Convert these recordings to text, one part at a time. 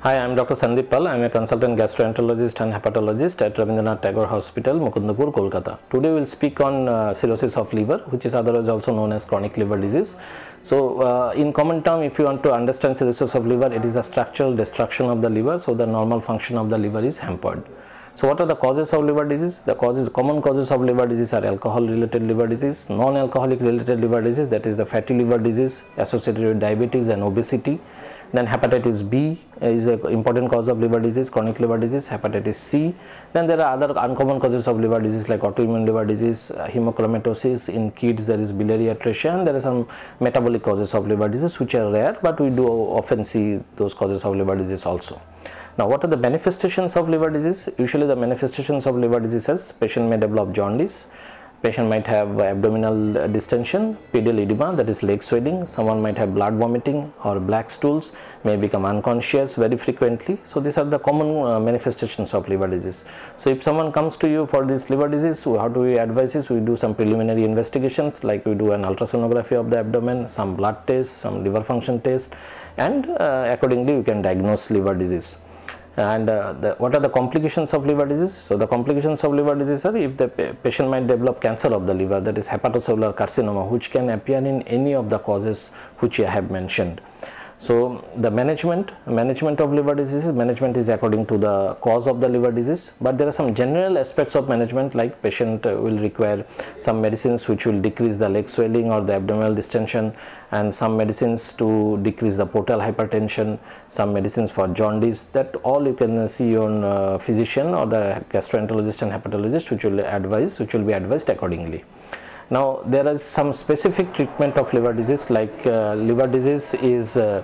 Hi, I am Dr. Sandip Pal. I am a consultant gastroenterologist and hepatologist at Rabindranath Tagore Hospital, Mukundapur, Kolkata. Today we will speak on uh, cirrhosis of liver, which is otherwise also known as chronic liver disease. So, uh, in common term, if you want to understand cirrhosis of liver, it is the structural destruction of the liver, so the normal function of the liver is hampered. So, what are the causes of liver disease? The causes, common causes of liver disease are alcohol-related liver disease, non-alcoholic related liver disease, that is the fatty liver disease associated with diabetes and obesity then hepatitis B is an important cause of liver disease, chronic liver disease, hepatitis C. Then there are other uncommon causes of liver disease like autoimmune liver disease, hemochromatosis. In kids there is biliary atresia and there are some metabolic causes of liver disease which are rare but we do often see those causes of liver disease also. Now what are the manifestations of liver disease? Usually the manifestations of liver disease is patient may develop jaundice, patient might have abdominal distension, pedal edema that is leg swelling, someone might have blood vomiting or black stools, may become unconscious very frequently. So these are the common uh, manifestations of liver disease. So if someone comes to you for this liver disease, how do we advise is we do some preliminary investigations like we do an ultrasonography of the abdomen, some blood tests, some liver function test and uh, accordingly you can diagnose liver disease and uh, the, what are the complications of liver disease? So the complications of liver disease are if the patient might develop cancer of the liver that is hepatocellular carcinoma which can appear in any of the causes which i have mentioned so the management management of liver diseases management is according to the cause of the liver disease. But there are some general aspects of management like patient uh, will require some medicines which will decrease the leg swelling or the abdominal distension and some medicines to decrease the portal hypertension some medicines for jaundice. That all you can see on uh, physician or the gastroenterologist and hepatologist which will advise which will be advised accordingly now there are some specific treatment of liver disease like uh, liver disease is uh,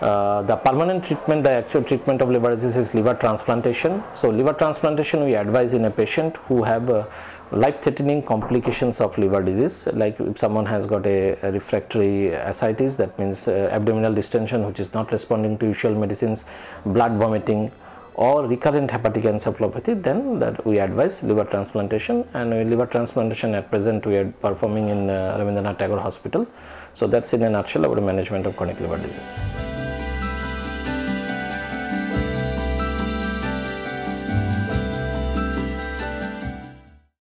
uh, the permanent treatment the actual treatment of liver disease is liver transplantation. So liver transplantation we advise in a patient who have uh, life threatening complications of liver disease. Like if someone has got a, a refractory ascites that means uh, abdominal distension which is not responding to usual medicines blood vomiting or recurrent hepatic encephalopathy then that we advise liver transplantation and liver transplantation at present we are performing in uh, Rabindranath Tagore Hospital. So that's in a nutshell our management of chronic liver disease.